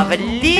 Lovely.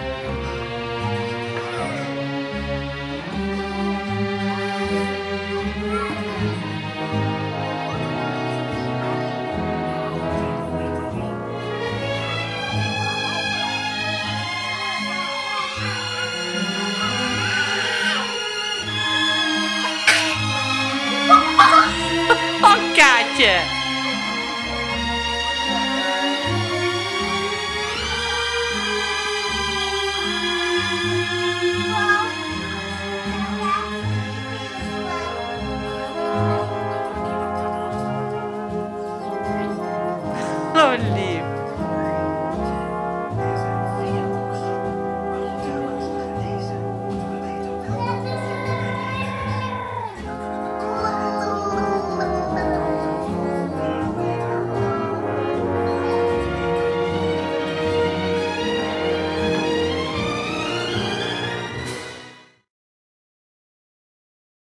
我奶奶也。